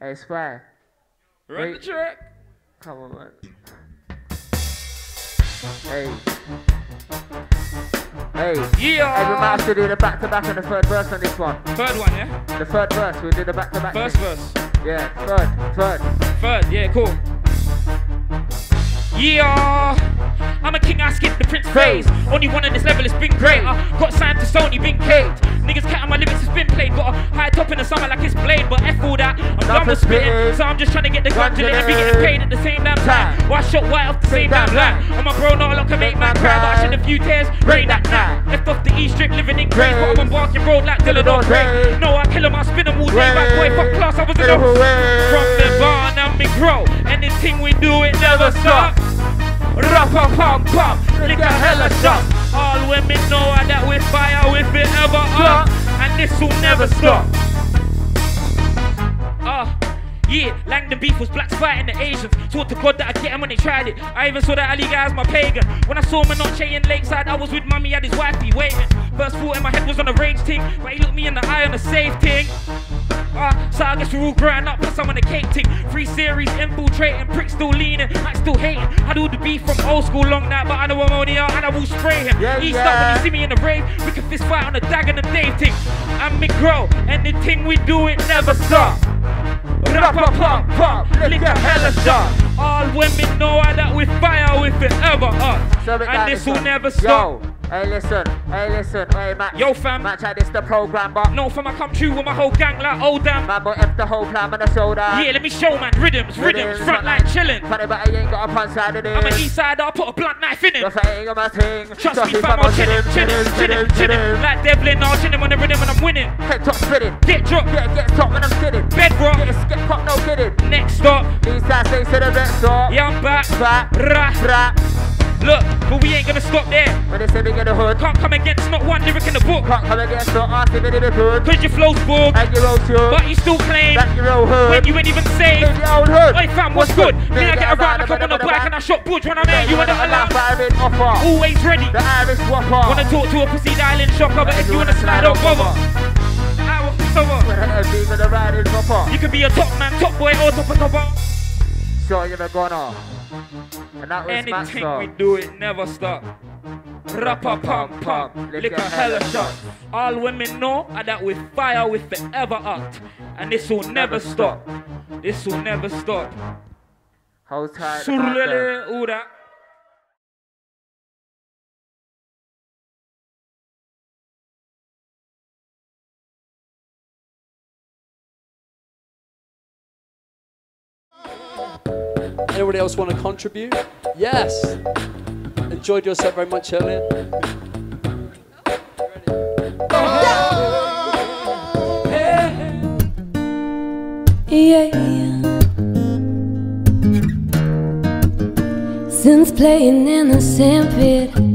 Hey, Spy. Run the track. Come on, man. Hey. Hey. Yeah. Hey, we might have to do the back to back and the third verse on this one. Third one, yeah? The third verse, we'll do the back to back. First verse. Yeah, third, third. Third, yeah, cool. Yeah, I'm a king, I skip the prince phase. Only one on this level, it's been great. I got signed to Sony, been caged. Top in the summer like it's blade, but F all that. I'm done with spitting, so I'm just trying to get the gun to and be getting paid at the same damn time. Why shot white off the same damn line? I'm a bro, not a lot can make man cry, but I shed a few tears, rain that night. Left off the E strip, living in grave, but I'm on barking road like Dylan on Ray. No, I kill him, I spin him all day. Back boy, fuck class, I was in the from the barn and me grow. Anything we do, it never stop. Rappa pam pam, lick a hella shot. All women know that we fire if it ever up, and this will never stop. Ah. Yeah, Langdon beef was blacks fighting the Asians. Swore to God that I'd get him when they tried it. I even saw that Ali guy as my pagan. When I saw Manoche in Lakeside, I was with mummy and his wifey waiting. First thought in my head was on a rage thing, but he looked me in the eye on a safe thing. Uh, so I guess we're all growing up, plus I'm on the cake thing. Free series, infiltrating, prick still leaning, Max still hating. I do the beef from old school long night, but I know I'm only out and I will spray him. Yeah, East yeah. up when you see me in the rave, we can fist fight on the dag and the Dave thing. And me grow, and the thing we do it never stop. Rappa pop pop, lick a hella shot. All women know that we fire if it ever up. We And this will never stop. Yo, hey, listen, hey, listen, hey, Matt. Yo, fam. Match out this the program, but. No, fam, I come true with my whole gang like oh damn. Man, but if the whole plan on the shoulder. Yeah, let me show man, rhythms, rhythms, front line chillin'. Funny, but I ain't got a punch side of this. I'm an east side, I'll put a blunt knife in him. Just ain't my thing. Trust me, fam, I'm chillin', chillin', chillin', chillin'. Like Devlin, I'll chillin' on the rhythm and I'm winning. Head top spinning. Get dropped, Get, get top when I'm sitting. bedrock. Get a skip pop, no kidding. Next stop, These guys say to the next stop. yeah, I'm back. Back, Rah. rap. Look, but we ain't gonna stop there. When they say we get the hood. Can't come against not one lyric in the book. Can't come against the ass it is good. Cause your flow's book, And your old shoe. but you still claim That your old hood. when you ain't even say. In your old hood. Hey fam, what's good? Me, I get around, I come on the bike and I shot Budge when I'm there. You ain't not allowed. Firing offer. Always ready. The Irish whopper. Wanna talk to a pussy dialing shopper, but if you wanna slide up over, I will cover. When I be with the riding whopper. You can be a top man, top boy, or top of cover. Sure, you're gonna. And that was Anything we do, it never stop. Rappa pam pam, lick a hella shot. All women know that we fire with forever act, and this will never stop. This will never stop. Hold tight. Anybody else want to contribute? Yes. Enjoyed yourself very much earlier. Yeah. Since playing in the sandpit,